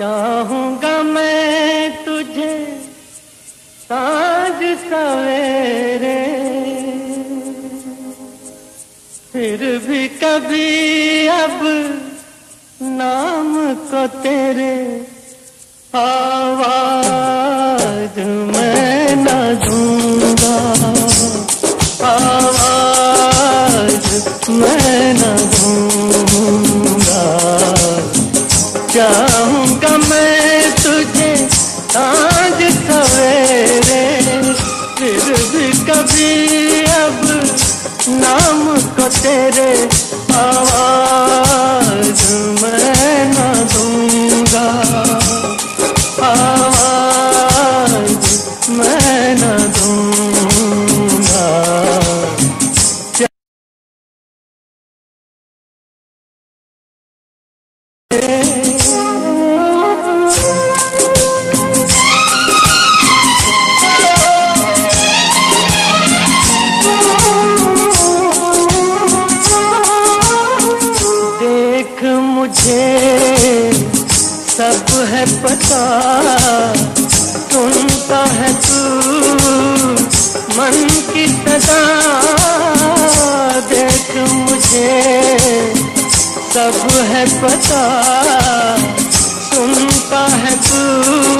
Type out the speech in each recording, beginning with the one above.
चाहूँगा मैं तुझे साँझ सवेरे। फिर भी कभी अब नाम को तेरे मुझे सब है पता। सुनता है तू मन की सदा। देख मुझे सब है पता। सुनता है तू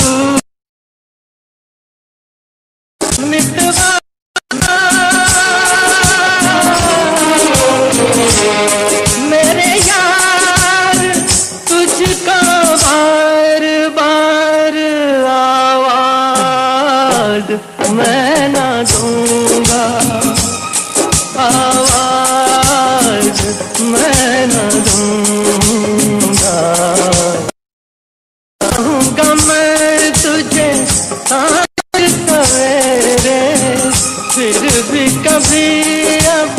कभी अब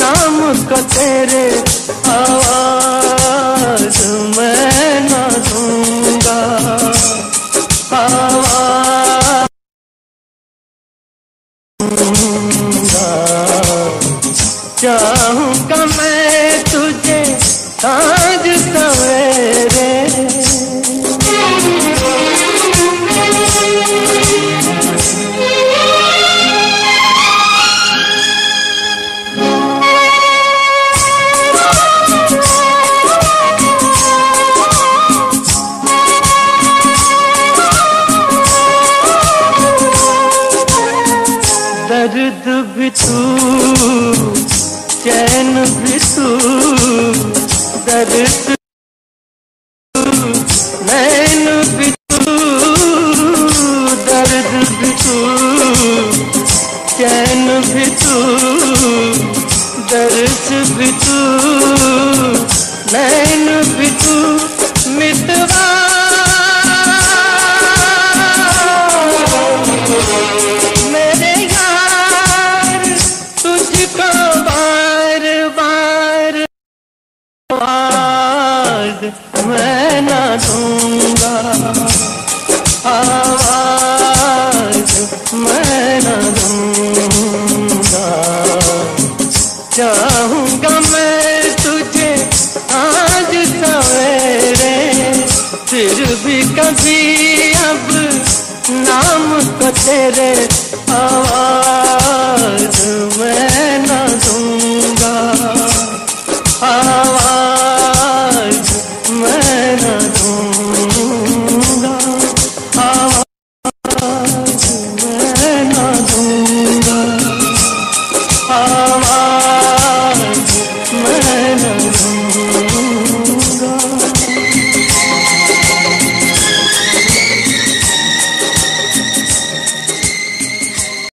नाम को तेरे आवाज़ मैं ना दूँगा। आवाज़ दूँगा मैं? दर्द भी तू चैन भी तू दर्द दूँगा। आवाज़ मैं न दूँगा। चाहूँगा मैं तुझे आज सवेरे, फिर भी कभी अब नाम को तेरे आवाज़